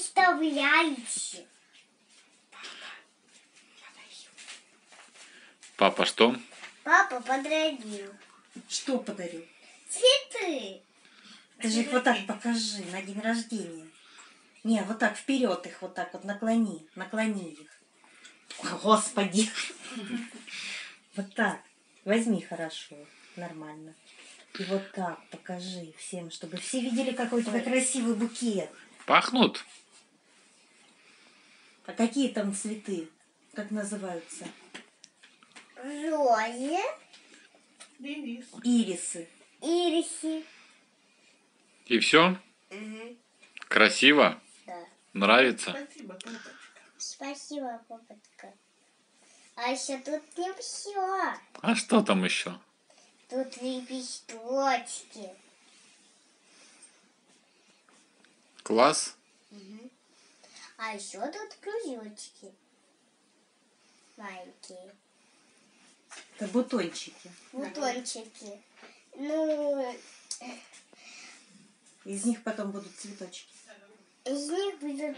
Представляете? Папа что? Папа подарил Что подарил? цветы. Ты же их вот так покажи на день рождения. Не, вот так вперед их вот так вот наклони, наклони их. О, Господи. Вот так. Возьми хорошо, нормально. И вот так покажи всем, чтобы все видели, какой у тебя красивый букет. Пахнут? А какие там цветы? Как называются? Розы, Ирисы. ирисы. И все? Красиво? Да. Нравится? Спасибо, папочка. Спасибо, папочка. А еще тут не все. А что там еще? Тут лепесточки. Класс? А еще тут кружочки. Маленькие. Это бутончики. Бутончики. Ну, Из них потом будут цветочки. из них будут